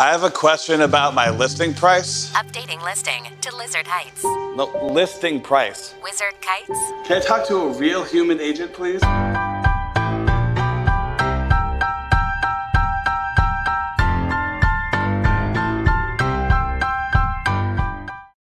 I have a question about my listing price. Updating listing to Lizard Heights. No, listing price. Wizard Kites. Can I talk to a real human agent, please?